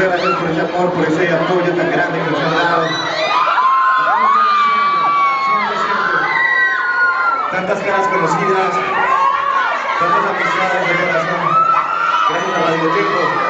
Gracias por ese amor, por ese apoyo tan grande que nos han dado. Tantas caras conocidas, tantas amistades de corazón. Gracias a Radio Tiempo.